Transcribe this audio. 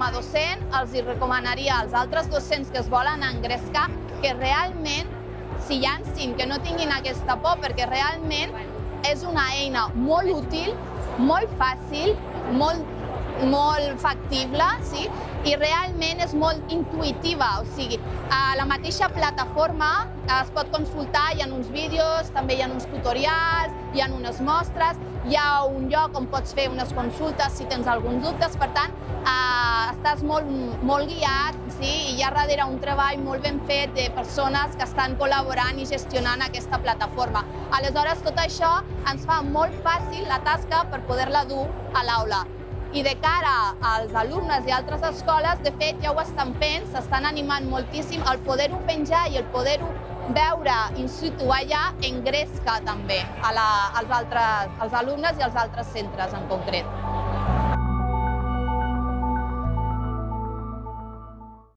com a docent, els recomanaria als altres docents que es volen engrescar que realment s'hi llancin, que no tinguin aquesta por, perquè realment és una eina molt útil, molt fàcil, molt, molt factible, sí? i realment és molt intuïtiva, o sigui, a la mateixa plataforma es pot consultar, hi ha uns vídeos, també hi ha uns tutorials, hi ha unes mostres, hi ha un lloc on pots fer unes consultes si tens alguns dubtes, per tant, eh, estàs molt, molt guiat sí? i hi ha darrere un treball molt ben fet de persones que estan col·laborant i gestionant aquesta plataforma. Aleshores, tot això ens fa molt fàcil la tasca per poder-la dur a l'aula. I de cara als alumnes i altres escoles, de fet, ja ho estan fent, s'estan animant moltíssim el poder-ho penjar i el poder-ho veure in situ allà engresca també a la, als, altres, als alumnes i als altres centres en concret.